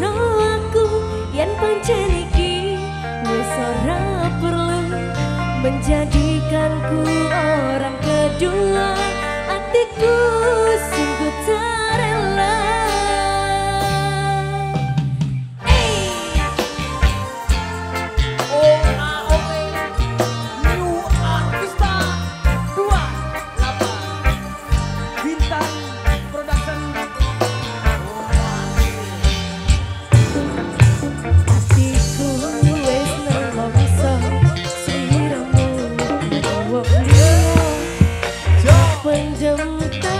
no aku yang pancen iki ora perlu menjadikanku orang. goodbye.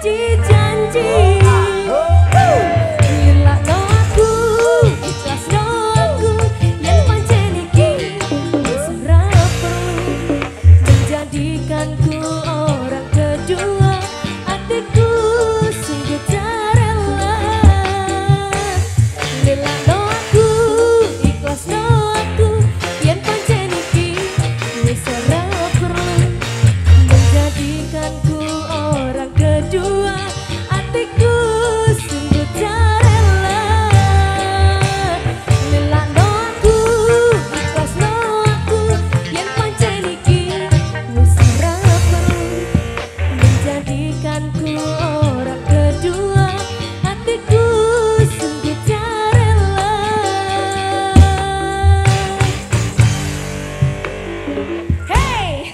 じいちゃ。Hey,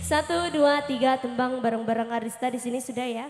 satu dua tiga tembang bareng-bareng Arista di sini sudah ya.